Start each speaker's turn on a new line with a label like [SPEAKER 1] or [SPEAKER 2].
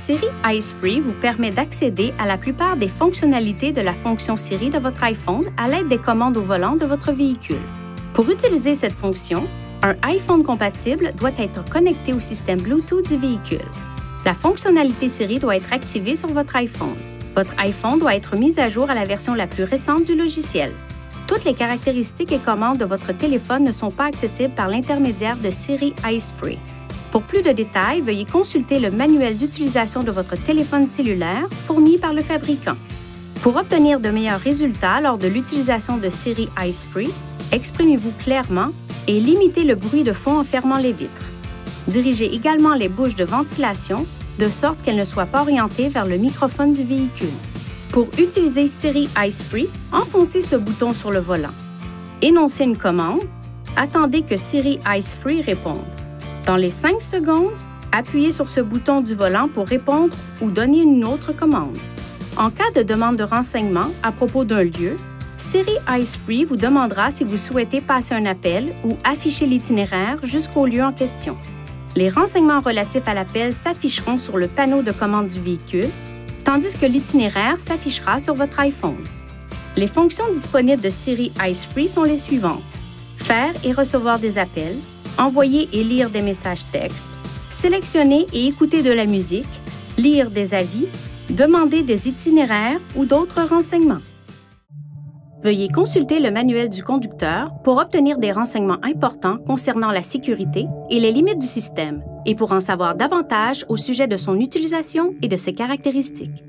[SPEAKER 1] Siri Eyes Free vous permet d'accéder à la plupart des fonctionnalités de la fonction Siri de votre iPhone à l'aide des commandes au volant de votre véhicule. Pour utiliser cette fonction, un iPhone compatible doit être connecté au système Bluetooth du véhicule. La fonctionnalité Siri doit être activée sur votre iPhone. Votre iPhone doit être mis à jour à la version la plus récente du logiciel. Toutes les caractéristiques et commandes de votre téléphone ne sont pas accessibles par l'intermédiaire de Siri Eyes Free. Pour plus de détails, veuillez consulter le manuel d'utilisation de votre téléphone cellulaire fourni par le fabricant. Pour obtenir de meilleurs résultats lors de l'utilisation de Siri Eyes Free, exprimez-vous clairement et limitez le bruit de fond en fermant les vitres. Dirigez également les bouches de ventilation de sorte qu'elles ne soient pas orientées vers le microphone du véhicule. Pour utiliser Siri Eyes Free, enfoncez ce bouton sur le volant. Énoncez une commande. Attendez que Siri Eyes Free réponde. Dans les 5 secondes, appuyez sur ce bouton du volant pour répondre ou donner une autre commande. En cas de demande de renseignement à propos d'un lieu, Siri Ice Free vous demandera si vous souhaitez passer un appel ou afficher l'itinéraire jusqu'au lieu en question. Les renseignements relatifs à l'appel s'afficheront sur le panneau de commande du véhicule, tandis que l'itinéraire s'affichera sur votre iPhone. Les fonctions disponibles de Siri Ice Free sont les suivantes. Faire et recevoir des appels, envoyer et lire des messages textes, sélectionner et écouter de la musique, lire des avis, demander des itinéraires ou d'autres renseignements. Veuillez consulter le manuel du conducteur pour obtenir des renseignements importants concernant la sécurité et les limites du système et pour en savoir davantage au sujet de son utilisation et de ses caractéristiques.